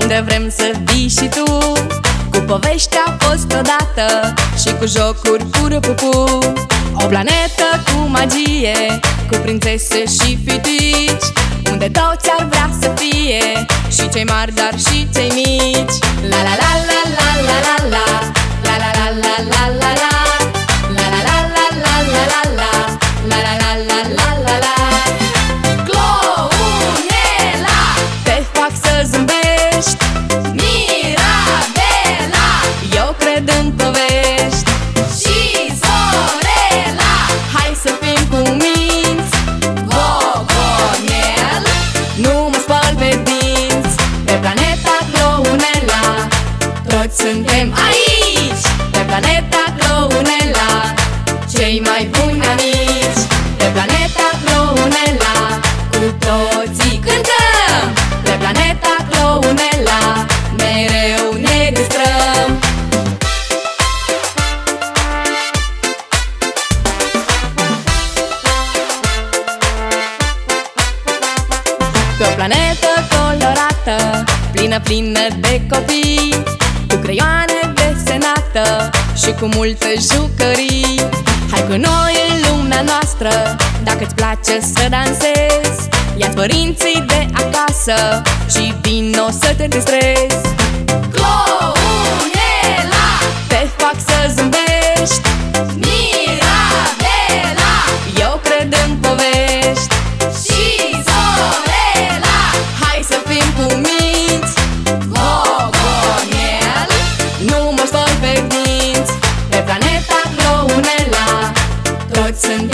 Unde vrem să vii și tu. Cu povești a fost odată Și cu jocuri pură pupu O planetă cu magie Cu prințese și fitici Unde toți ar vrea să fie Și cei mari, dar și cei mici. La la la la la la suntem aici Pe planeta Clounela Cei mai buni amici. Pe planeta Clounela Cu toții cântăm. Pe planeta Clounela Mereu ne distrăm. Pe o planetă colorată Plină, plină de copii Cu creioane desenată Și cu multe jucării. Hai cu noi în lumea noastră Dacă-ți place să dansezi Ia-ți părinții de acasă Și vino să te distrezi. Clounela veniți Pe planeta Clounela. Toți sunt